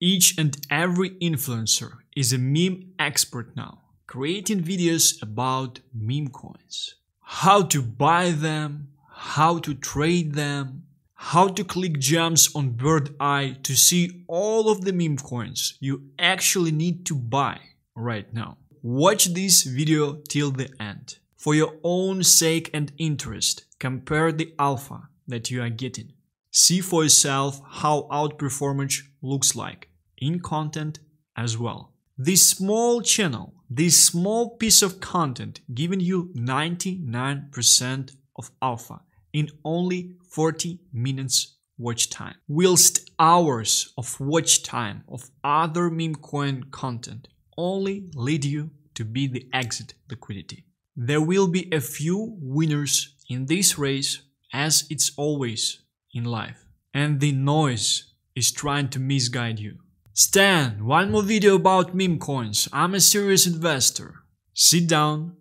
Each and every influencer is a meme expert now, creating videos about meme coins. How to buy them, how to trade them, how to click gems on Birdeye to see all of the meme coins you actually need to buy right now. Watch this video till the end. For your own sake and interest, compare the alpha that you are getting. See for yourself how outperformance looks like in content as well. This small channel, this small piece of content giving you 99% of alpha in only 40 minutes watch time, whilst hours of watch time of other meme coin content only lead you to be the exit liquidity. There will be a few winners in this race as it's always in life and the noise is trying to misguide you. Stan, one more video about meme coins. I'm a serious investor. Sit down,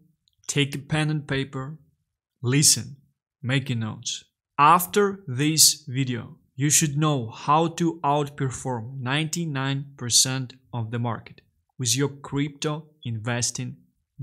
take a pen and paper, listen, make notes. After this video, you should know how to outperform 99% of the market with your crypto investing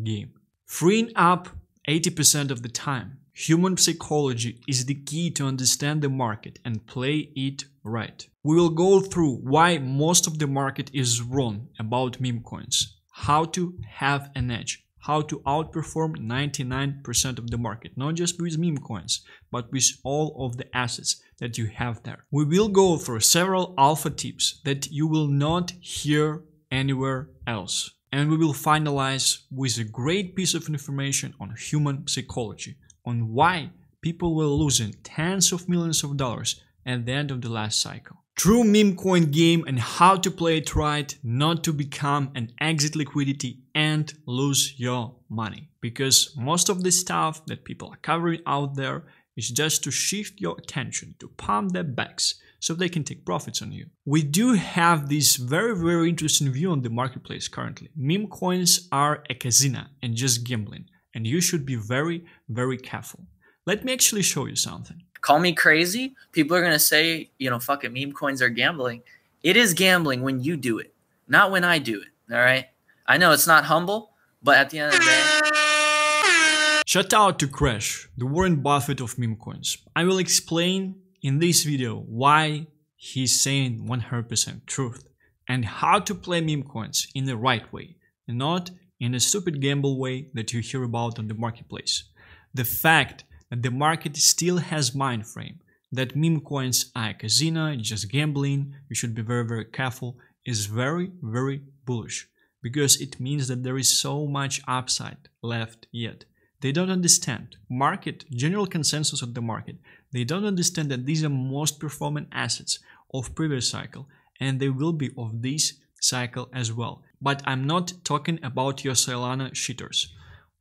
game. Freeing up 80% of the time. Human psychology is the key to understand the market and play it right. We will go through why most of the market is wrong about meme coins, how to have an edge, how to outperform 99% of the market, not just with meme coins, but with all of the assets that you have there. We will go through several alpha tips that you will not hear anywhere else. And we will finalize with a great piece of information on human psychology, on why people were losing tens of millions of dollars at the end of the last cycle true meme coin game and how to play it right not to become an exit liquidity and lose your money because most of the stuff that people are covering out there is just to shift your attention to pump their backs so they can take profits on you. We do have this very very interesting view on the marketplace currently. Meme coins are a casino and just gambling and you should be very very careful. Let me actually show you something call me crazy. People are going to say, you know, fucking meme coins are gambling. It is gambling when you do it, not when I do it. All right. I know it's not humble, but at the end of the day. Shout out to Crash, the Warren Buffett of meme coins. I will explain in this video why he's saying 100% truth and how to play meme coins in the right way and not in a stupid gamble way that you hear about on the marketplace. The fact that the market still has mind frame that meme coins are a casino, just gambling, you should be very very careful, is very very bullish because it means that there is so much upside left yet. They don't understand market, general consensus of the market. They don't understand that these are most performing assets of previous cycle and they will be of this cycle as well. But I'm not talking about your Solana shitters.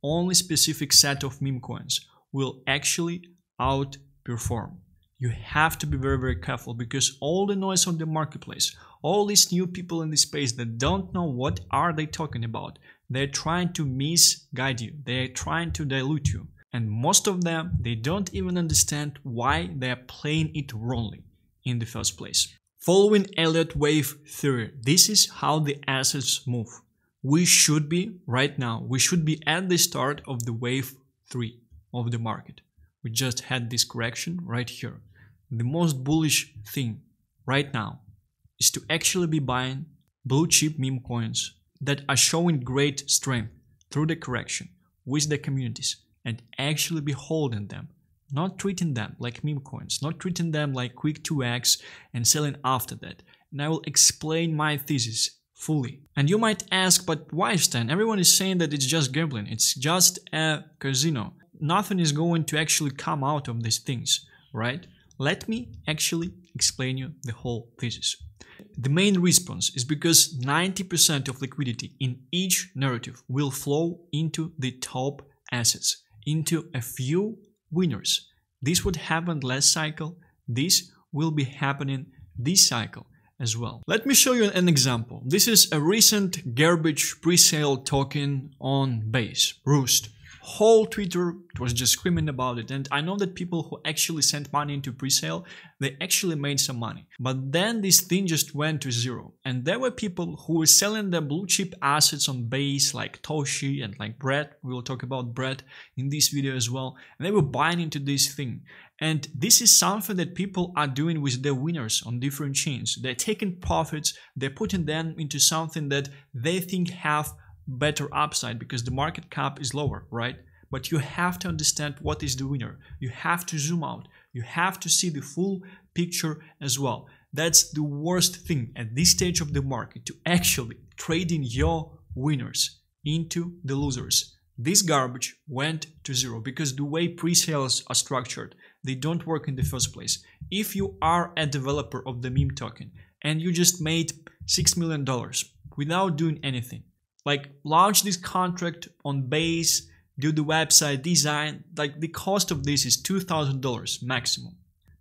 Only specific set of meme coins will actually outperform. You have to be very, very careful because all the noise on the marketplace, all these new people in this space that don't know what are they talking about, they're trying to misguide you. They're trying to dilute you. And most of them, they don't even understand why they're playing it wrongly in the first place. Following Elliott wave theory, this is how the assets move. We should be, right now, we should be at the start of the wave 3 of the market. We just had this correction right here. The most bullish thing right now is to actually be buying blue chip meme coins that are showing great strength through the correction with the communities and actually be holding them, not treating them like meme coins, not treating them like quick 2x and selling after that. And I will explain my thesis fully. And you might ask, but why Stan? Everyone is saying that it's just gambling, it's just a casino nothing is going to actually come out of these things, right? Let me actually explain you the whole thesis. The main response is because 90% of liquidity in each narrative will flow into the top assets, into a few winners. This would happen last cycle, this will be happening this cycle as well. Let me show you an example. This is a recent garbage pre-sale token on Base, Roost whole Twitter was just screaming about it. And I know that people who actually sent money into pre-sale, they actually made some money. But then this thing just went to zero. And there were people who were selling their blue chip assets on base like Toshi and like Brett. We will talk about Brett in this video as well. And they were buying into this thing. And this is something that people are doing with their winners on different chains. They're taking profits, they're putting them into something that they think have better upside because the market cap is lower, right? But you have to understand what is the winner. You have to zoom out. You have to see the full picture as well. That's the worst thing at this stage of the market to actually trading your winners into the losers. This garbage went to zero because the way pre-sales are structured, they don't work in the first place. If you are a developer of the meme token and you just made $6 million without doing anything, like launch this contract on base, do the website design, like the cost of this is $2,000 maximum.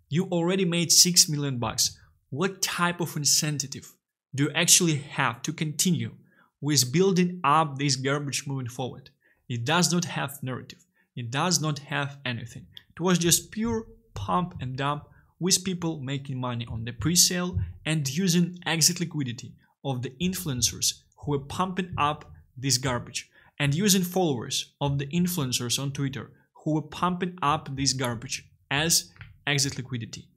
You already made 6 million bucks. What type of incentive do you actually have to continue with building up this garbage moving forward? It does not have narrative. It does not have anything. It was just pure pump and dump with people making money on the pre-sale and using exit liquidity of the influencers who were pumping up this garbage and using followers of the influencers on Twitter who were pumping up this garbage as exit liquidity.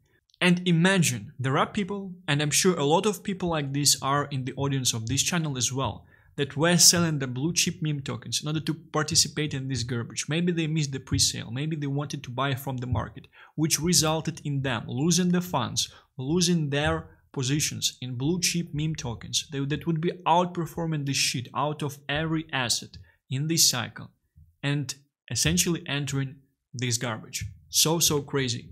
And imagine there are people, and I'm sure a lot of people like this are in the audience of this channel as well, that were selling the blue chip meme tokens in order to participate in this garbage. Maybe they missed the pre-sale, maybe they wanted to buy from the market, which resulted in them losing the funds, losing their positions in blue chip meme tokens that would be outperforming the shit out of every asset in this cycle and essentially entering this garbage. So, so crazy.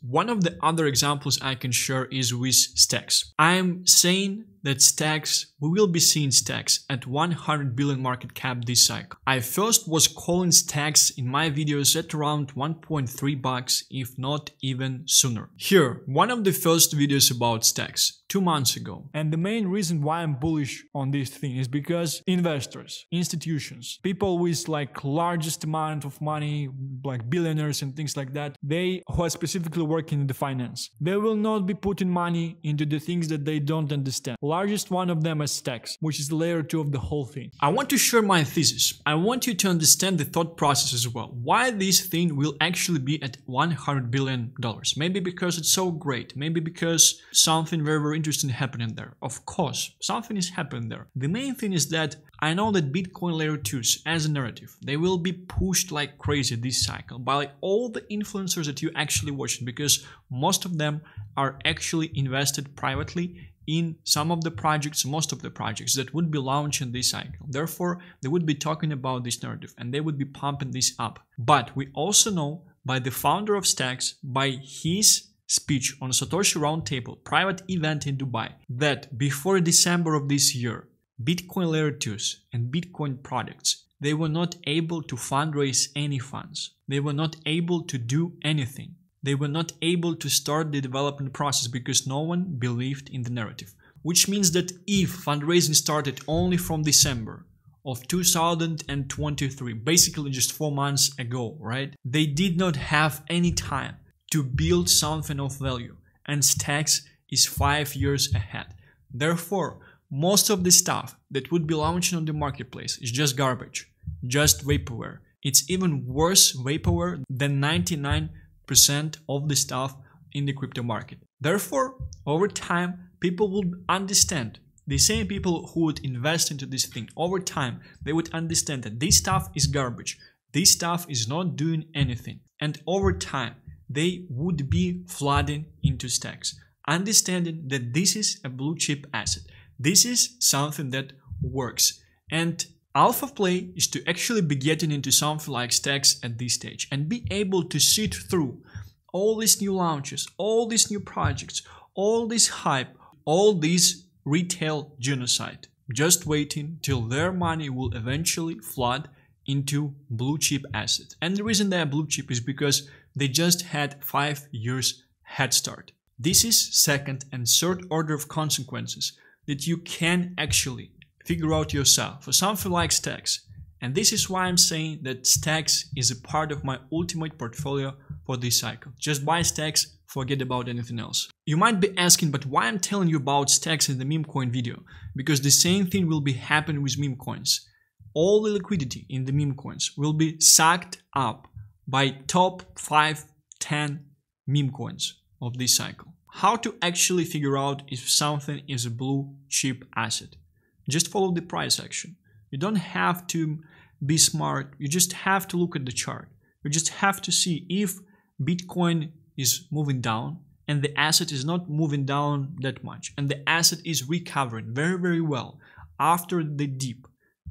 One of the other examples I can share is with Stacks. I'm saying that Stacks, we will be seeing Stacks at 100 billion market cap this cycle. I first was calling Stacks in my videos at around 1.3 bucks, if not even sooner. Here, one of the first videos about Stacks, two months ago. And the main reason why I'm bullish on this thing is because investors, institutions, people with like largest amount of money, like billionaires and things like that, they who are specifically working in the finance, they will not be putting money into the things that they don't understand largest one of them as Stacks, which is layer 2 of the whole thing. I want to share my thesis. I want you to understand the thought process as well. Why this thing will actually be at 100 billion dollars. Maybe because it's so great. Maybe because something very very interesting happening there. Of course, something is happening there. The main thing is that I know that Bitcoin layer 2s as a narrative, they will be pushed like crazy this cycle by like all the influencers that you actually watching because most of them are actually invested privately in some of the projects, most of the projects that would be launching this cycle. Therefore, they would be talking about this narrative and they would be pumping this up. But we also know by the founder of Stacks, by his speech on Satoshi Roundtable private event in Dubai, that before December of this year, Bitcoin Layer 2s and Bitcoin products they were not able to fundraise any funds. They were not able to do anything they were not able to start the development process because no one believed in the narrative. Which means that if fundraising started only from December of 2023, basically just four months ago, right? They did not have any time to build something of value, and Stacks is five years ahead. Therefore, most of the stuff that would be launching on the marketplace is just garbage, just vaporware. It's even worse vaporware than 99 percent of the stuff in the crypto market. Therefore, over time, people will understand. The same people who would invest into this thing over time, they would understand that this stuff is garbage. This stuff is not doing anything. And over time, they would be flooding into stacks, understanding that this is a blue chip asset. This is something that works. And Alpha play is to actually be getting into something like stacks at this stage and be able to sit through all these new launches, all these new projects, all this hype, all this retail genocide, just waiting till their money will eventually flood into blue chip assets. And the reason they are blue chip is because they just had five years head start. This is second and third order of consequences that you can actually figure out yourself. For something like stacks, And this is why I'm saying that stacks is a part of my ultimate portfolio for this cycle. Just buy stacks, forget about anything else. You might be asking, but why I'm telling you about stacks in the meme coin video? Because the same thing will be happening with meme coins. All the liquidity in the meme coins will be sucked up by top 5, 10 meme coins of this cycle. How to actually figure out if something is a blue chip asset? Just follow the price action. You don't have to be smart, you just have to look at the chart. You just have to see if Bitcoin is moving down and the asset is not moving down that much and the asset is recovering very very well after the dip.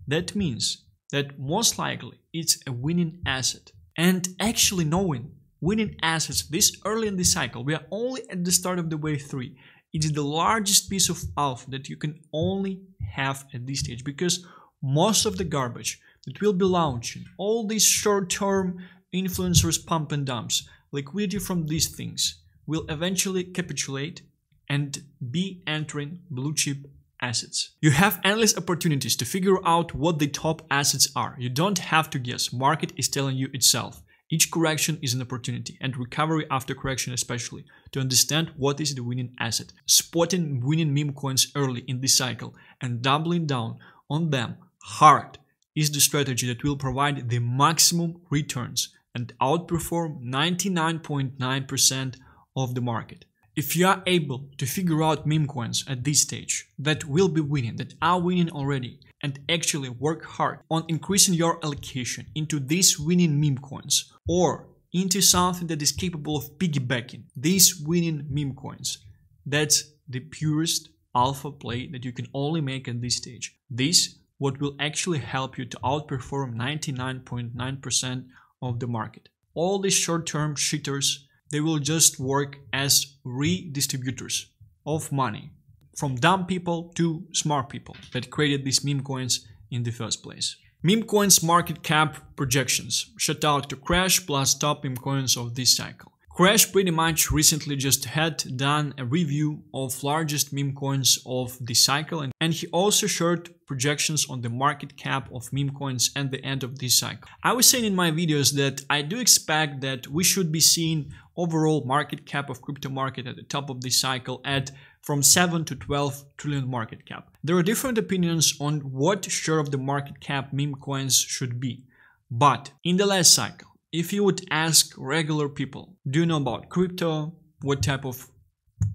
That means that most likely it's a winning asset. And actually knowing winning assets this early in the cycle, we are only at the start of the wave 3. It is the largest piece of alpha that you can only have at this stage because most of the garbage that will be launching, all these short-term influencers pump and dumps, liquidity from these things will eventually capitulate and be entering blue chip assets. You have endless opportunities to figure out what the top assets are. You don't have to guess, market is telling you itself. Each correction is an opportunity, and recovery after correction especially, to understand what is the winning asset. Spotting winning meme coins early in this cycle and doubling down on them hard is the strategy that will provide the maximum returns and outperform 99.9% of the market. If you are able to figure out meme coins at this stage that will be winning, that are winning already, and actually work hard on increasing your allocation into these winning meme coins or into something that is capable of piggybacking these winning meme coins, that's the purest alpha play that you can only make at this stage. This what will actually help you to outperform 99.9% of the market. All these short-term shitters, they will just work as redistributors of money from dumb people to smart people that created these meme coins in the first place. Meme coins market cap projections. Shout out to Crash plus top meme coins of this cycle. Crash pretty much recently just had done a review of largest meme coins of the cycle and, and he also shared projections on the market cap of meme coins and the end of this cycle. I was saying in my videos that I do expect that we should be seeing overall market cap of crypto market at the top of this cycle at from 7 to 12 trillion market cap. There are different opinions on what share of the market cap meme coins should be. But in the last cycle, if you would ask regular people, do you know about crypto? What type of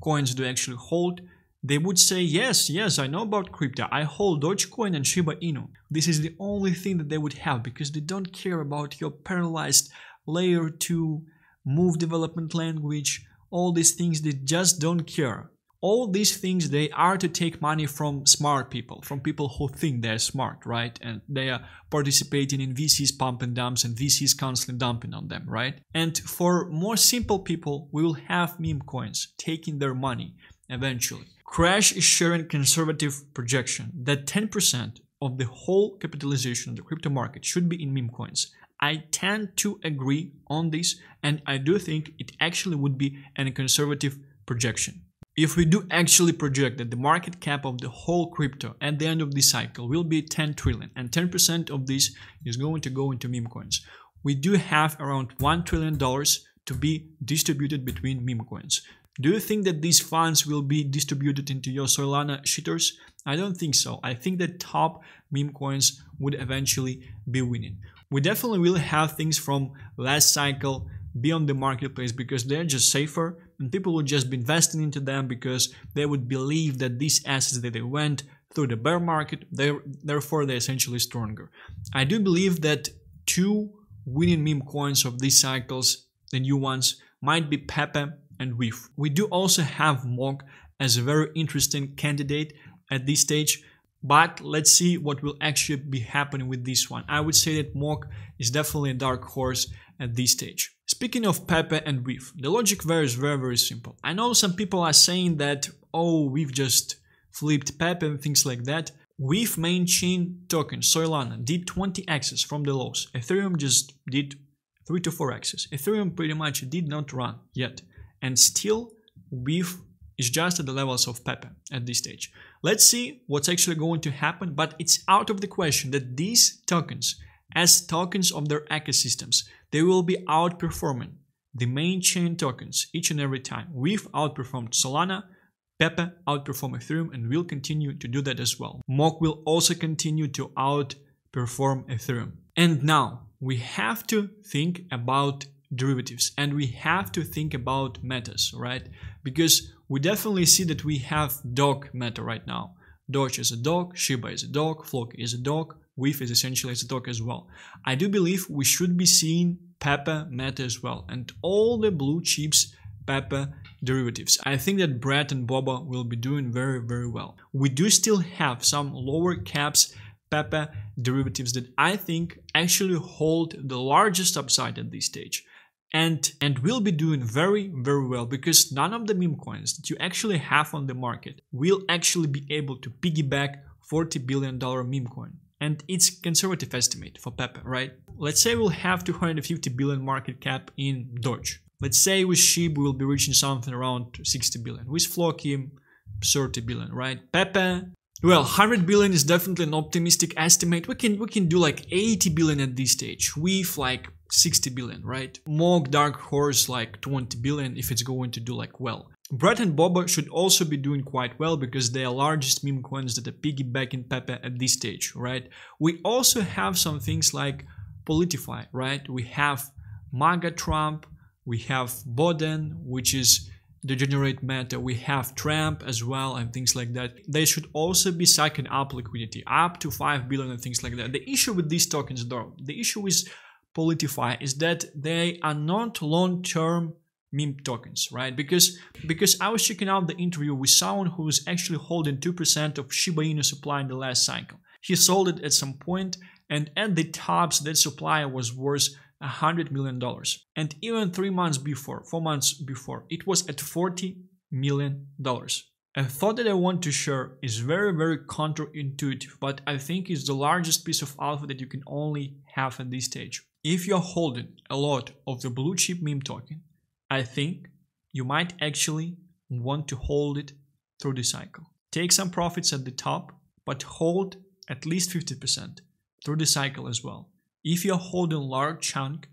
coins do you actually hold? They would say, yes, yes, I know about crypto. I hold Dogecoin and Shiba Inu. This is the only thing that they would have because they don't care about your parallelized layer 2 move development language, all these things, they just don't care all these things they are to take money from smart people from people who think they're smart right? And they are participating in vcs pump and dumps and vcs constantly dumping on them right? And for more simple people we will have meme coins taking their money eventually. Crash is sharing conservative projection that 10% of the whole capitalization of the crypto market should be in meme coins. I tend to agree on this, and I do think it actually would be a conservative projection. If we do actually project that the market cap of the whole crypto at the end of this cycle will be 10 trillion and 10% of this is going to go into meme coins, we do have around $1 trillion to be distributed between meme coins. Do you think that these funds will be distributed into your Solana shitters? I don't think so. I think that top meme coins would eventually be winning. We definitely will have things from last cycle be on the marketplace because they're just safer and people would just be investing into them because they would believe that these assets that they went through the bear market, they therefore they're essentially stronger. I do believe that two winning meme coins of these cycles, the new ones, might be Pepe and WIF. We do also have Mog as a very interesting candidate at this stage but let's see what will actually be happening with this one. I would say that Mog is definitely a dark horse at this stage. Speaking of Pepe and WIF, the logic there is very very simple. I know some people are saying that, oh, WIF just flipped Pepe and things like that. WIF main chain token Solana did 20x's from the lows. Ethereum just did 3 to 4x's. Ethereum pretty much did not run yet. And still, WIF is just at the levels of Pepe at this stage. Let's see what's actually going to happen, but it's out of the question that these tokens, as tokens of their ecosystems, they will be outperforming the main chain tokens each and every time. WIF outperformed Solana, Pepe outperformed Ethereum, and will continue to do that as well. Mog will also continue to outperform Ethereum. And now we have to think about derivatives and we have to think about metas, right? Because we definitely see that we have dog meta right now. Doge is a dog, Shiba is a dog, Floki is a dog, WIF is essentially a dog as well. I do believe we should be seeing Pepe meta as well and all the blue chips Pepe derivatives. I think that Brett and Bobo will be doing very very well. We do still have some lower caps Pepe derivatives that I think actually hold the largest upside at this stage and and will be doing very very well because none of the meme coins that you actually have on the market will actually be able to piggyback 40 billion dollar meme coin and it's conservative estimate for Pepe, right? Let's say we'll have 250 billion market cap in Doge. Let's say with SHIB we'll be reaching something around 60 billion. With Floki, 30 billion, right? Pepe, well, 100 billion is definitely an optimistic estimate. We can we can do like 80 billion at this stage. With like 60 billion, right? Mog Dark Horse like 20 billion if it's going to do like well. Brett and Bobo should also be doing quite well because they are largest meme coins that are piggybacking Pepe at this stage, right? We also have some things like PolitiFi, right? We have MAGA Trump, we have Boden, which is the generate meta, we have Tremp as well and things like that. They should also be sucking up liquidity, up to 5 billion and things like that. The issue with these tokens though, the issue is PolitiFi is that they are not long-term meme tokens, right? Because because I was checking out the interview with someone who was actually holding 2% of Shiba Inu supply in the last cycle. He sold it at some point and at the tops that supply was worth $100 million. And even three months before, four months before, it was at $40 million. A thought that I want to share is very, very counterintuitive, but I think it's the largest piece of alpha that you can only have at this stage. If you're holding a lot of the blue chip meme token, I think you might actually want to hold it through the cycle. Take some profits at the top, but hold at least 50% through the cycle as well. If you're holding a large chunk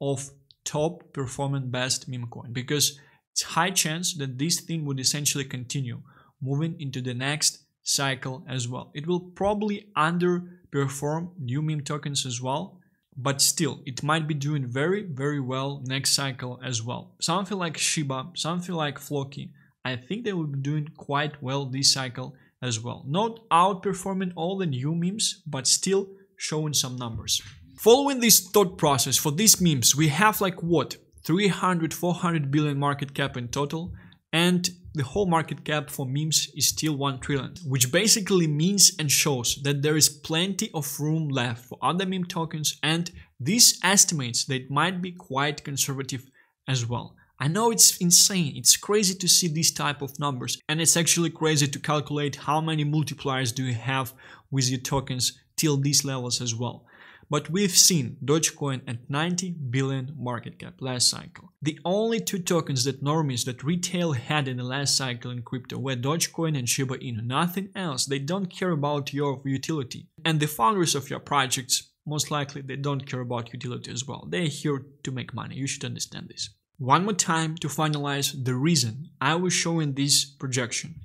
of top performing best meme coin, because it's high chance that this thing would essentially continue moving into the next cycle as well. It will probably underperform new meme tokens as well, but still it might be doing very very well next cycle as well. Something like shiba something like floki i think they will be doing quite well this cycle as well. Not outperforming all the new memes but still showing some numbers. Following this thought process for these memes we have like what? 300 400 billion market cap in total and the whole market cap for memes is still 1 trillion, which basically means and shows that there is plenty of room left for other meme tokens and this estimates that it might be quite conservative as well. I know it's insane, it's crazy to see these type of numbers and it's actually crazy to calculate how many multipliers do you have with your tokens till these levels as well. But we've seen Dogecoin at 90 billion market cap last cycle. The only two tokens that normies that retail had in the last cycle in crypto were Dogecoin and Shiba Inu. Nothing else. They don't care about your utility. And the founders of your projects, most likely they don't care about utility as well. They're here to make money. You should understand this. One more time to finalize the reason I was showing this projection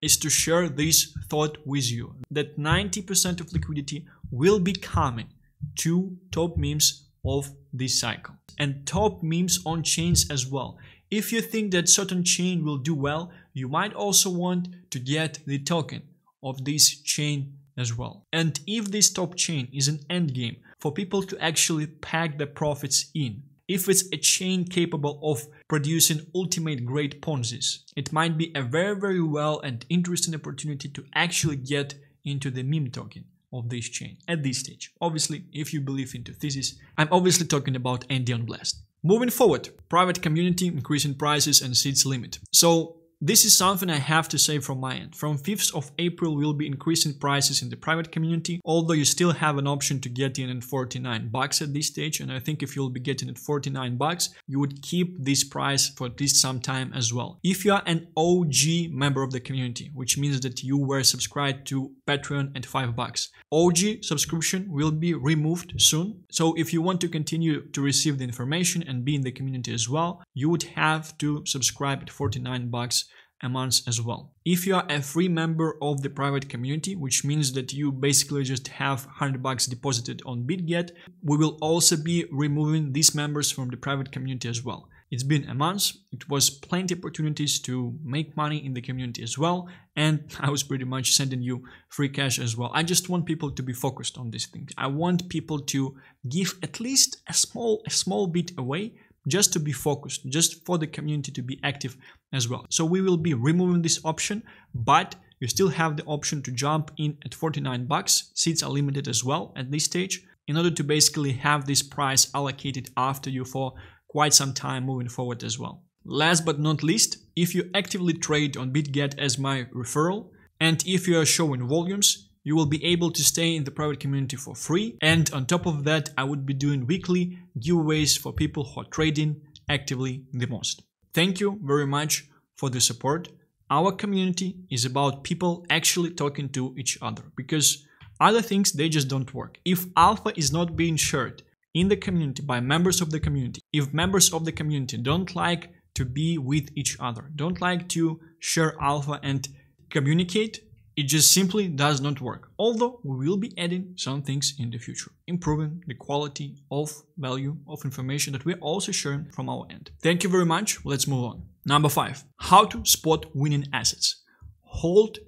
is to share this thought with you that 90% of liquidity will be coming two top memes of this cycle and top memes on chains as well. If you think that certain chain will do well, you might also want to get the token of this chain as well. And if this top chain is an end game for people to actually pack the profits in, if it's a chain capable of producing ultimate great Ponzi's, it might be a very very well and interesting opportunity to actually get into the meme token of this chain at this stage. Obviously, if you believe into thesis, I'm obviously talking about Endion Blast. Moving forward, private community increasing prices and seeds limit. So This is something I have to say from my end. From 5th of April, we'll be increasing prices in the private community, although you still have an option to get in at 49 bucks at this stage. And I think if you'll be getting it 49 bucks, you would keep this price for at least some time as well. If you are an OG member of the community, which means that you were subscribed to Patreon at 5 bucks, OG subscription will be removed soon. So if you want to continue to receive the information and be in the community as well, you would have to subscribe at 49 bucks a month as well. If you are a free member of the private community, which means that you basically just have 100 bucks deposited on BitGet, we will also be removing these members from the private community as well. It's been a month, it was plenty opportunities to make money in the community as well, and I was pretty much sending you free cash as well. I just want people to be focused on these things. I want people to give at least a small a small bit away just to be focused, just for the community to be active as well. So we will be removing this option, but you still have the option to jump in at 49 bucks. Seats are limited as well at this stage in order to basically have this price allocated after you for quite some time moving forward as well. Last but not least, if you actively trade on BitGet as my referral, and if you are showing volumes, you will be able to stay in the private community for free. And on top of that, I would be doing weekly giveaways for people who are trading actively the most. Thank you very much for the support. Our community is about people actually talking to each other because other things they just don't work. If alpha is not being shared in the community by members of the community, if members of the community don't like to be with each other, don't like to share alpha and communicate, it just simply does not work, although we will be adding some things in the future, improving the quality of value of information that we're also sharing from our end. Thank you very much. Let's move on. Number five, how to spot winning assets. Hold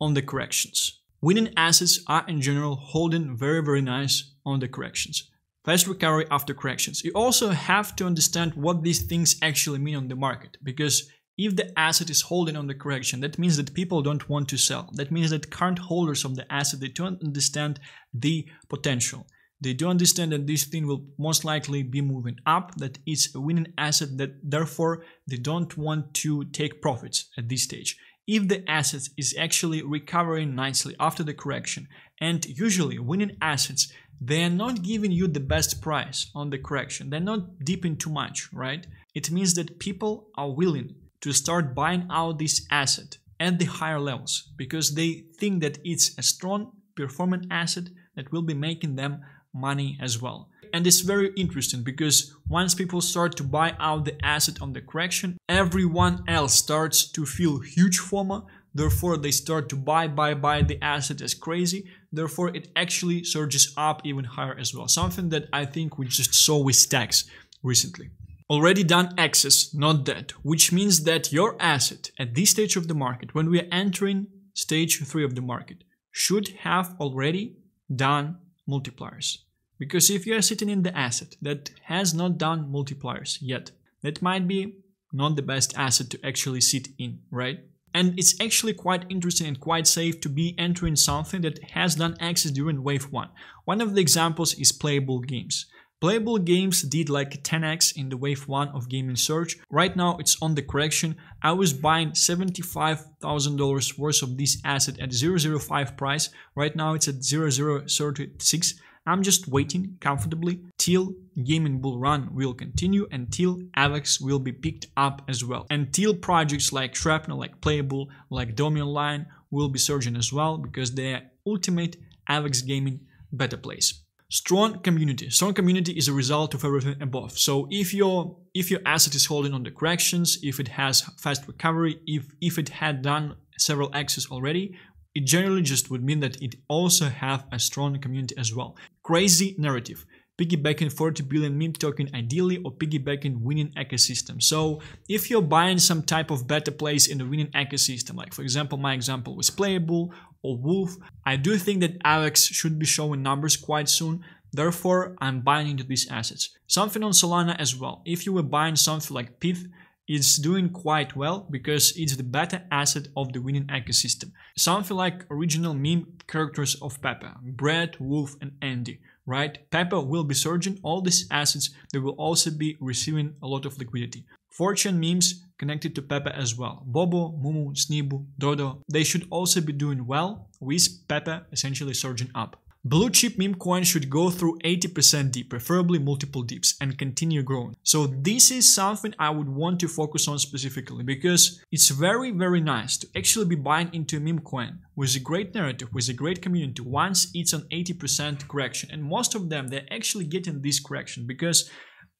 on the corrections. Winning assets are in general holding very, very nice on the corrections. Fast recovery after corrections. You also have to understand what these things actually mean on the market because if the asset is holding on the correction, that means that people don't want to sell. That means that current holders of the asset, they don't understand the potential. They do understand that this thing will most likely be moving up, that it's a winning asset, that therefore they don't want to take profits at this stage. If the asset is actually recovering nicely after the correction, and usually winning assets, they are not giving you the best price on the correction. They're not dipping too much, right? It means that people are willing to start buying out this asset at the higher levels because they think that it's a strong performing asset that will be making them money as well. And it's very interesting because once people start to buy out the asset on the correction, everyone else starts to feel huge FOMO. Therefore, they start to buy, buy, buy the asset as crazy. Therefore, it actually surges up even higher as well. Something that I think we just saw with stacks recently already done access, not debt, which means that your asset at this stage of the market, when we are entering stage 3 of the market, should have already done multipliers. Because if you are sitting in the asset that has not done multipliers yet, that might be not the best asset to actually sit in, right? And it's actually quite interesting and quite safe to be entering something that has done access during wave 1. One of the examples is playable games. Playable games did like 10x in the wave 1 of gaming search. Right now it's on the correction. I was buying $75,000 worth of this asset at 005 price. Right now it's at 0036. I'm just waiting comfortably till gaming bull run will continue until AVAX will be picked up as well. Until projects like Shrapnel, like Playable, like Domi Online will be surging as well because they are ultimate AVAX gaming better plays strong community. Strong community is a result of everything above. So if your if your asset is holding on the corrections if it has fast recovery if if it had done several x's already it generally just would mean that it also have a strong community as well. Crazy narrative piggybacking 40 billion meme token ideally or piggybacking winning ecosystem. So if you're buying some type of better plays in the winning ecosystem, like for example, my example was playable or Wolf, I do think that Alex should be showing numbers quite soon. Therefore, I'm buying into these assets. Something on Solana as well. If you were buying something like Pyth, it's doing quite well because it's the better asset of the winning ecosystem. Something like original meme characters of Pepe, Brett, Wolf, and Andy right? Pepe will be surging all these assets. They will also be receiving a lot of liquidity. Fortune memes connected to Pepe as well. Bobo, Mumu, Sneebo, Dodo, they should also be doing well with Pepe essentially surging up. Blue chip meme coin should go through 80% dip, preferably multiple dips, and continue growing. So this is something I would want to focus on specifically because it's very, very nice to actually be buying into a meme coin with a great narrative, with a great community once it's on 80% correction. And most of them, they're actually getting this correction because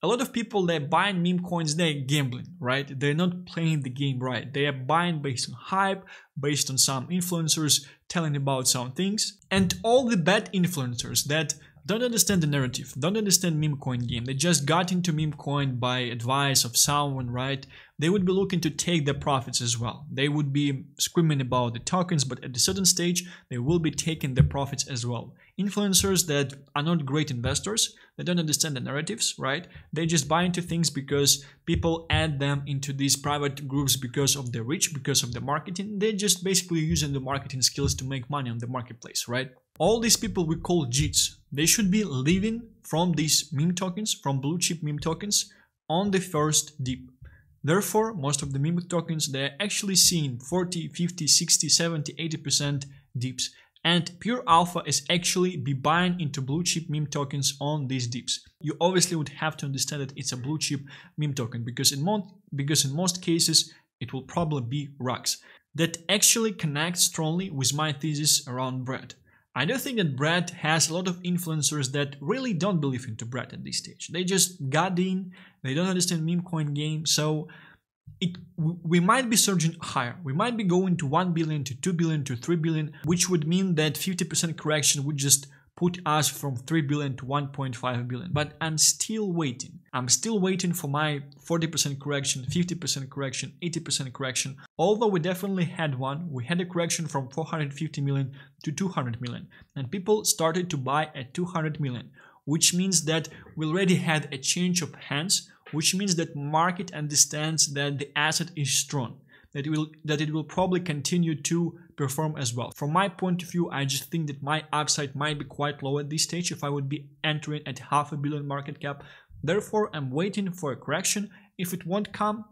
a lot of people they're buying meme coins they're gambling right? They're not playing the game right. They are buying based on hype based on some influencers telling about some things. And all the bad influencers that don't understand the narrative don't understand meme coin game they just got into meme coin by advice of someone right? They would be looking to take their profits as well. They would be screaming about the tokens but at a certain stage they will be taking their profits as well influencers that are not great investors they don't understand the narratives right? They just buy into things because people add them into these private groups because of the reach because of the marketing. They're just basically using the marketing skills to make money on the marketplace right? All these people we call jeets they should be living from these meme tokens from blue chip meme tokens on the first dip. Therefore, most of the meme tokens, they're actually seeing 40, 50, 60, 70, 80% dips and pure alpha is actually be buying into blue chip meme tokens on these dips. You obviously would have to understand that it's a blue chip meme token because in most because in most cases it will probably be Rux. That actually connects strongly with my thesis around Brett. I do think that Brett has a lot of influencers that really don't believe into Brett at this stage. They just got in, they don't understand meme coin game, so it we might be surging higher. We might be going to 1 billion to 2 billion to 3 billion, which would mean that 50% correction would just put us from 3 billion to 1.5 billion. But I'm still waiting. I'm still waiting for my 40% correction, 50% correction, 80% correction. Although we definitely had one, we had a correction from 450 million to 200 million. And people started to buy at 200 million, which means that we already had a change of hands which means that market understands that the asset is strong that it will that it will probably continue to perform as well. From my point of view i just think that my upside might be quite low at this stage if i would be entering at half a billion market cap. Therefore i'm waiting for a correction. If it won't come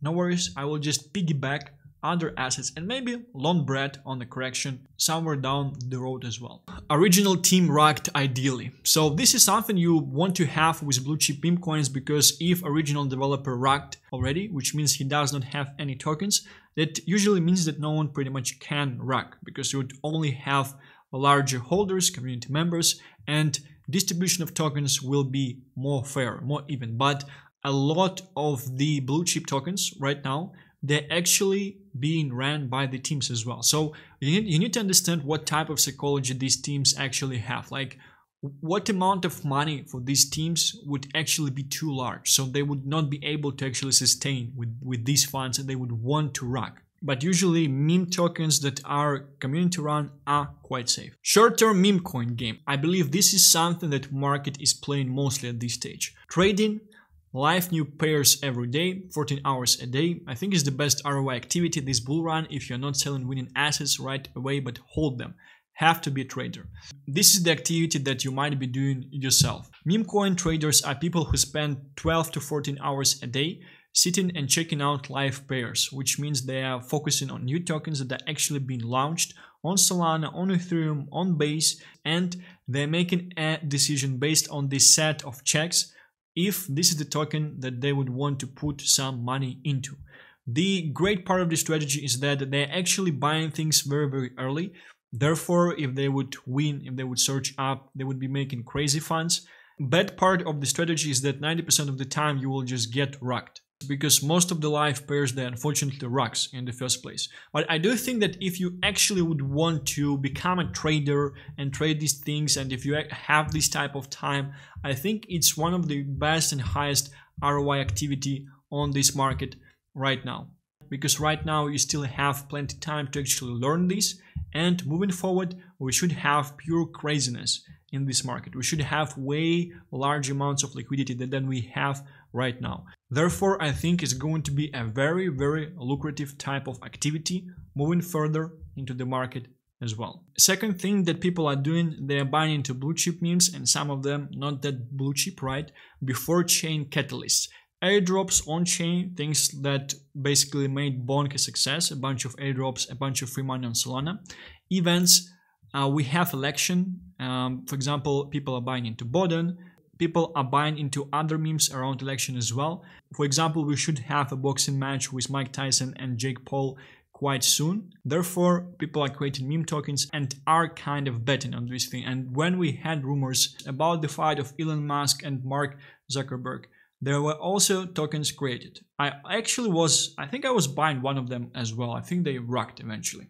no worries. I will just piggyback other assets and maybe long bread on the correction somewhere down the road as well. Original team racked ideally. So this is something you want to have with blue chip meme coins because if original developer racked already, which means he does not have any tokens, that usually means that no one pretty much can rack because you would only have larger holders, community members, and distribution of tokens will be more fair, more even. But a lot of the blue chip tokens right now they're actually being ran by the teams as well. So you need, you need to understand what type of psychology these teams actually have. Like what amount of money for these teams would actually be too large. So they would not be able to actually sustain with, with these funds and they would want to rack. But usually meme tokens that are community run are quite safe. Short-term meme coin game. I believe this is something that market is playing mostly at this stage. Trading Live new pairs every day, 14 hours a day. I think is the best ROI activity this bull run if you're not selling winning assets right away but hold them. Have to be a trader. This is the activity that you might be doing yourself. Meme coin traders are people who spend 12 to 14 hours a day sitting and checking out live pairs, which means they are focusing on new tokens that are actually being launched on Solana, on Ethereum, on Base, and they're making a decision based on this set of checks if this is the token that they would want to put some money into. The great part of the strategy is that they're actually buying things very, very early. Therefore, if they would win, if they would search up, they would be making crazy funds. Bad part of the strategy is that 90% of the time you will just get rocked because most of the live pairs they unfortunately rocks in the first place. But I do think that if you actually would want to become a trader and trade these things and if you have this type of time, I think it's one of the best and highest ROI activity on this market right now. Because right now you still have plenty time to actually learn this and moving forward we should have pure craziness in this market. We should have way large amounts of liquidity than then we have right now. Therefore, I think it's going to be a very, very lucrative type of activity moving further into the market as well. Second thing that people are doing, they are buying into blue chip memes and some of them not that blue chip, right? Before chain catalysts. Airdrops on chain, things that basically made Bonk a success, a bunch of airdrops, a bunch of free money on Solana. Events, uh, we have election. Um, for example, people are buying into Boden. People are buying into other memes around election as well. For example, we should have a boxing match with Mike Tyson and Jake Paul quite soon. Therefore, people are creating meme tokens and are kind of betting on this thing. And when we had rumors about the fight of Elon Musk and Mark Zuckerberg, there were also tokens created. I actually was, I think I was buying one of them as well. I think they rocked eventually.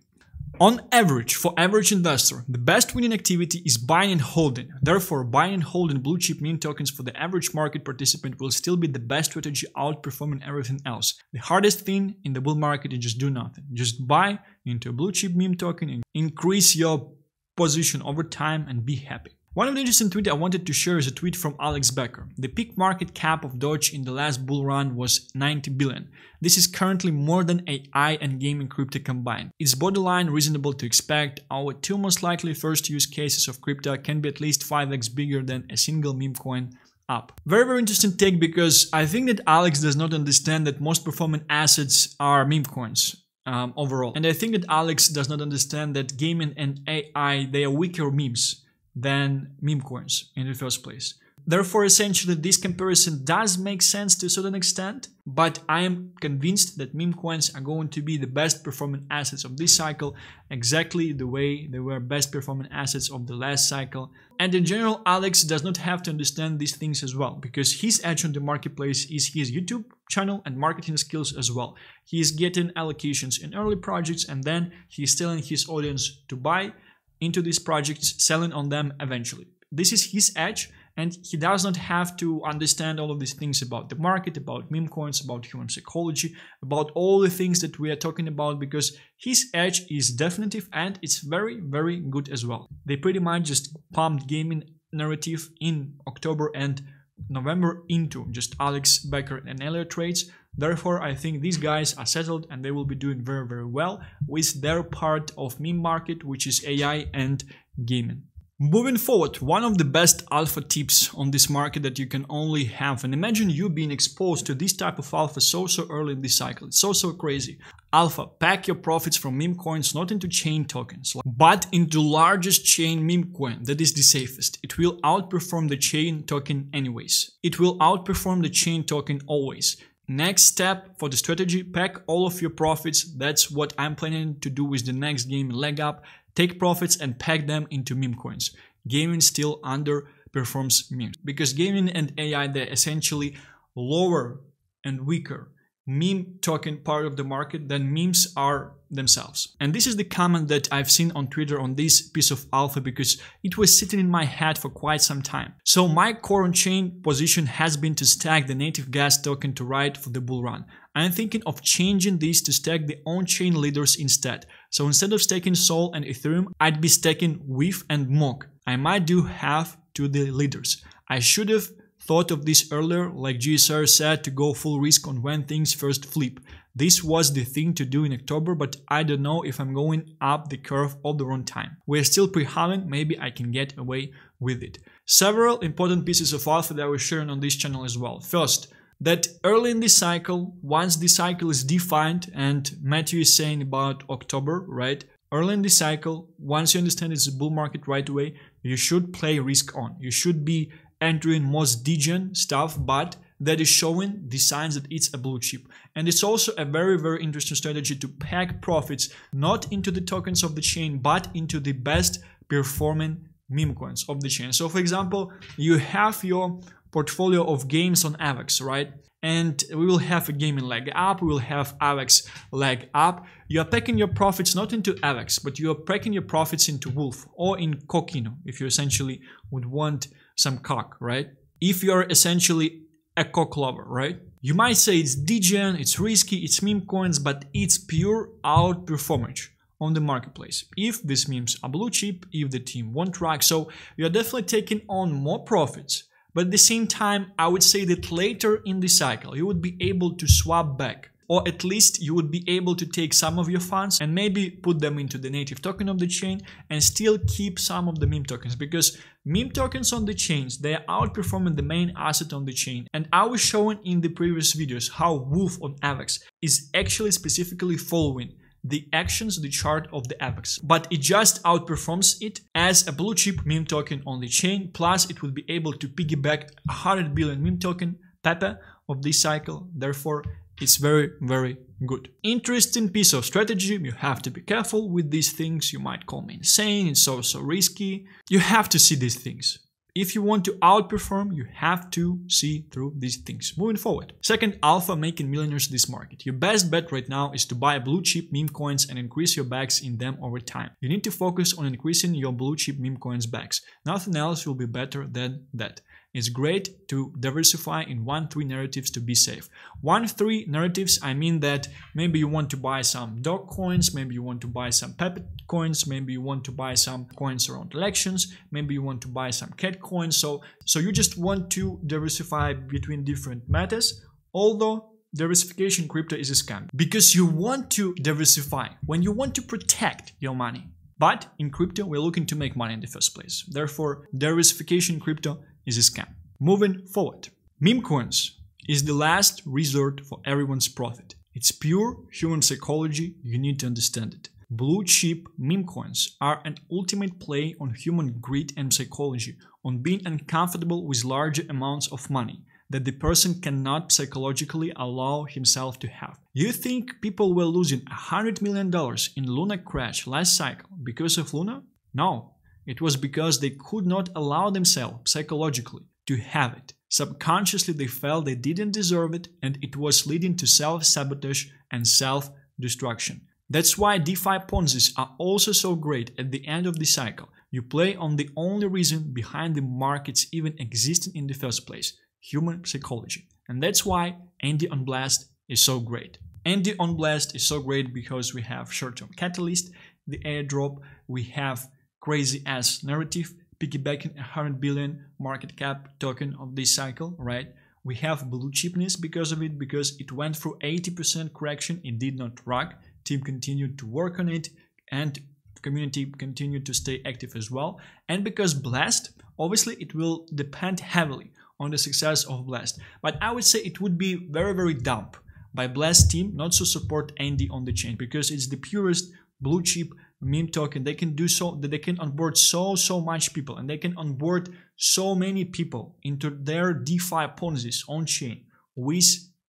On average, for average investor, the best winning activity is buying and holding. Therefore, buying and holding blue chip meme tokens for the average market participant will still be the best strategy outperforming everything else. The hardest thing in the bull market is just do nothing. Just buy into a blue chip meme token and increase your position over time and be happy. One of the interesting tweets I wanted to share is a tweet from Alex Becker. The peak market cap of Doge in the last bull run was 90 billion. This is currently more than AI and gaming crypto combined. It's borderline reasonable to expect our two most likely first use cases of crypto can be at least 5x bigger than a single meme coin up. Very, very interesting take because I think that Alex does not understand that most performing assets are meme coins. Um, overall. And I think that Alex does not understand that gaming and AI, they are weaker memes than meme coins in the first place. Therefore, essentially, this comparison does make sense to a certain extent, but I am convinced that meme coins are going to be the best performing assets of this cycle, exactly the way they were best performing assets of the last cycle. And in general, Alex does not have to understand these things as well, because his edge on the marketplace is his YouTube channel and marketing skills as well. He is getting allocations in early projects and then he's telling his audience to buy into these projects, selling on them eventually. This is his edge, and he does not have to understand all of these things about the market, about meme coins, about human psychology, about all the things that we are talking about because his edge is definitive and it's very, very good as well. They pretty much just pumped gaming narrative in October and November into just Alex Becker and Elliotrades. Therefore, I think these guys are settled and they will be doing very, very well with their part of meme market, which is AI and gaming. Moving forward, one of the best alpha tips on this market that you can only have, and imagine you being exposed to this type of alpha so so early in this cycle. It's so so crazy. Alpha, pack your profits from meme coins not into chain tokens, but into largest chain meme coin that is the safest. It will outperform the chain token anyways. It will outperform the chain token always. Next step for the strategy, pack all of your profits. That's what I'm planning to do with the next game leg up. Take profits and pack them into meme coins. Gaming still underperforms memes because gaming and AI they're essentially lower and weaker meme token part of the market than memes are themselves. And this is the comment that I've seen on Twitter on this piece of alpha because it was sitting in my head for quite some time. So my core on chain position has been to stack the native gas token to ride for the bull run. I'm thinking of changing this to stack the on-chain leaders instead. So instead of staking Sol and Ethereum, I'd be stacking WIF and Mog. I might do half to the leaders. I should have thought of this earlier, like GSR said, to go full risk on when things first flip. This was the thing to do in October, but I don't know if I'm going up the curve all the wrong time. We're still pre-halving, maybe I can get away with it. Several important pieces of alpha that was sharing on this channel as well. First, that early in this cycle, once the cycle is defined, and Matthew is saying about October, right? Early in the cycle, once you understand it's a bull market right away, you should play risk on. You should be entering most degen stuff, but that is showing the signs that it's a blue chip. And it's also a very, very interesting strategy to pack profits not into the tokens of the chain, but into the best performing meme coins of the chain. So for example, you have your portfolio of games on AVAX, right? And we will have a gaming leg up, we will have AVAX leg up. You are packing your profits not into AVAX, but you are packing your profits into Wolf or in Coq Inu, if you essentially would want some cock, right? If you're essentially a cock lover, right? You might say it's degen, it's risky, it's meme coins, but it's pure outperformance on the marketplace. If these memes are blue chip, if the team won't track, so you're definitely taking on more profits. But at the same time, I would say that later in the cycle, you would be able to swap back or at least you would be able to take some of your funds and maybe put them into the native token of the chain and still keep some of the meme tokens because meme tokens on the chains they are outperforming the main asset on the chain and I was showing in the previous videos how Wolf on AVAX is actually specifically following the actions, the chart of the AVAX. But it just outperforms it as a blue chip meme token on the chain. Plus, it will be able to piggyback 100 billion meme token Pepe of this cycle. Therefore, it's very, very good. Interesting piece of strategy. You have to be careful with these things. You might call me insane. It's also risky. You have to see these things. If you want to outperform, you have to see through these things. Moving forward. Second, alpha making millionaires this market. Your best bet right now is to buy blue chip meme coins and increase your bags in them over time. You need to focus on increasing your blue chip meme coins bags. Nothing else will be better than that. It's great to diversify in 1-3 narratives to be safe. 1-3 narratives, I mean that maybe you want to buy some dog coins, maybe you want to buy some Pepe coins, maybe you want to buy some coins around elections, maybe you want to buy some cat coins. So, so you just want to diversify between different metas, although diversification crypto is a scam because you want to diversify when you want to protect your money. But in crypto, we're looking to make money in the first place. Therefore, diversification crypto is a scam. Moving forward, meme coins is the last resort for everyone's profit. It's pure human psychology, you need to understand it. Blue chip meme coins are an ultimate play on human greed and psychology, on being uncomfortable with larger amounts of money that the person cannot psychologically allow himself to have. You think people were losing $100 million in Luna crash last cycle because of Luna? No, it was because they could not allow themselves psychologically to have it. Subconsciously, they felt they didn't deserve it, and it was leading to self sabotage and self destruction. That's why DeFi Ponzi's are also so great at the end of the cycle. You play on the only reason behind the markets even existing in the first place human psychology. And that's why Andy on Blast is so great. Andy on Blast is so great because we have short term catalyst, the airdrop, we have crazy ass narrative piggybacking a 100 billion market cap token of this cycle, right? We have blue chipness because of it, because it went through 80% correction, it did not rock. Team continued to work on it, and community continued to stay active as well. And because Blast, obviously, it will depend heavily on the success of Blast. But I would say it would be very, very dumb by Blast team not to support Andy on the chain because it's the purest blue chip meme token they can do so that they can onboard so so much people and they can onboard so many people into their defi ponzi's on chain with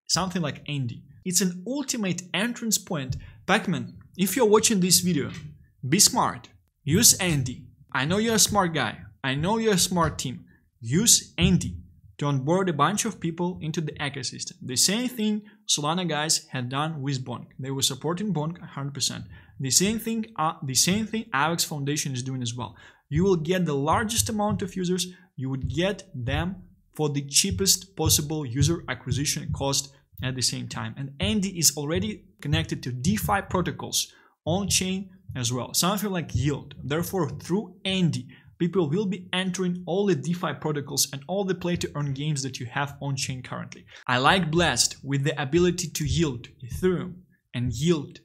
something like andy. It's an ultimate entrance point. Pacman if you're watching this video be smart. Use andy. I know you're a smart guy. I know you're a smart team. Use andy to onboard a bunch of people into the ecosystem the same thing solana guys had done with bonk they were supporting bonk 100% the same thing, uh, the same thing AVAX Foundation is doing as well. You will get the largest amount of users. You would get them for the cheapest possible user acquisition cost at the same time. And Andy is already connected to DeFi protocols on chain as well, something like Yield. Therefore, through Andy, people will be entering all the DeFi protocols and all the play to earn games that you have on chain currently. I like Blast with the ability to yield Ethereum and yield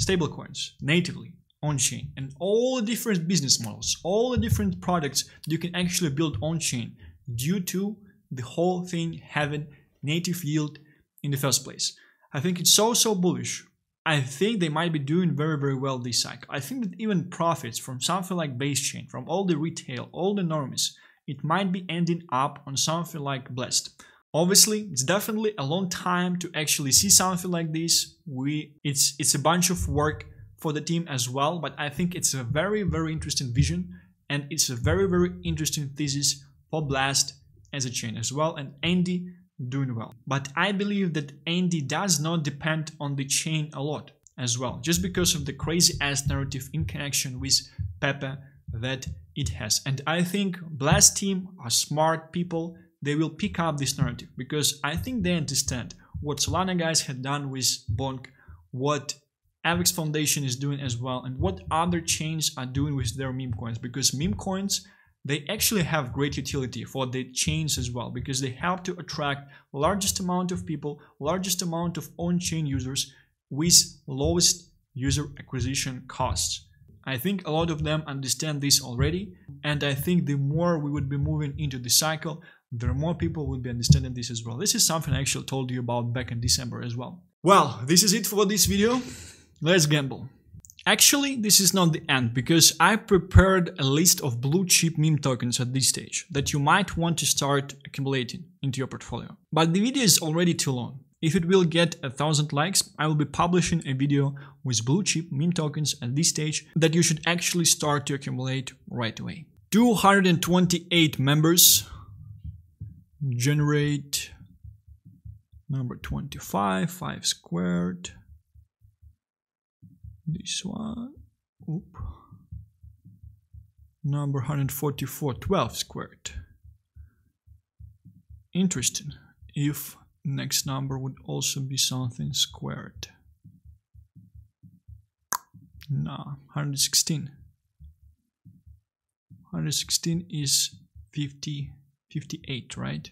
stablecoins natively on chain and all the different business models, all the different products you can actually build on chain due to the whole thing having native yield in the first place. I think it's so so bullish. I think they might be doing very very well this cycle. I think that even profits from something like base chain, from all the retail, all the normies, it might be ending up on something like Blast. Obviously, it's definitely a long time to actually see something like this. We it's it's a bunch of work for the team as well, but I think it's a very very interesting vision and it's a very very interesting thesis for Blast as a chain as well and Andy doing well. But I believe that Andy does not depend on the chain a lot as well, just because of the crazy ass narrative in connection with Pepe that it has. And I think Blast team are smart people they will pick up this narrative because I think they understand what Solana guys had done with Bonk, what AVAX Foundation is doing as well, and what other chains are doing with their meme coins. Because meme coins, they actually have great utility for the chains as well because they help to attract largest amount of people, largest amount of on-chain users with lowest user acquisition costs. I think a lot of them understand this already, and I think the more we would be moving into the cycle, the more people would be understanding this as well. This is something I actually told you about back in December as well. Well, this is it for this video. Let's gamble. Actually, this is not the end because I prepared a list of blue chip meme tokens at this stage that you might want to start accumulating into your portfolio. But the video is already too long. If it will get a thousand likes, I will be publishing a video with blue chip meme tokens at this stage that you should actually start to accumulate right away. 228 members generate number 25, 5 squared, this one, oop, number 144, 12 squared. Interesting, if next number would also be something squared. Nah, 116. 116 is 50, 58, right?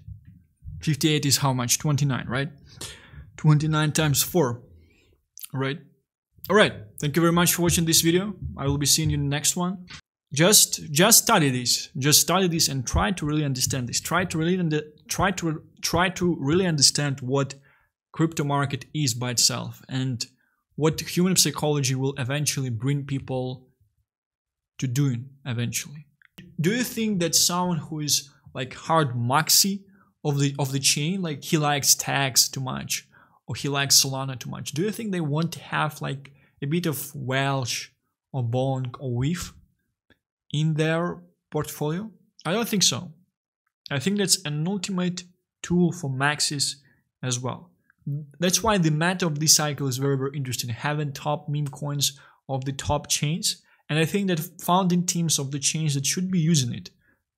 58 is how much? 29, right? 29 times 4, right? Alright, thank you very much for watching this video. I will be seeing you in the next one. Just just study this. Just study this and try to really understand this. Try to really try to try to really understand what crypto market is by itself and what human psychology will eventually bring people to doing eventually. Do you think that someone who is like hard maxi of the of the chain, like he likes Stacks too much, or he likes Solana too much, do you think they want to have like a bit of Welsh or Bonk or WIF in their portfolio? I don't think so. I think that's an ultimate tool for maxis as well. That's why the meta of this cycle is very, very interesting. Having top meme coins of the top chains. And I think that founding teams of the chains that should be using it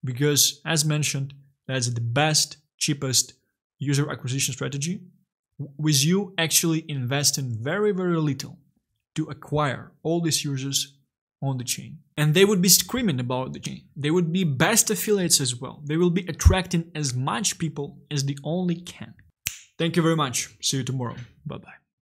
because, as mentioned, that's the best, cheapest user acquisition strategy with you actually investing very, very little to acquire all these users on the chain. And they would be screaming about the chain. They would be best affiliates as well. They will be attracting as much people as they only can. Thank you very much. See you tomorrow. Bye bye.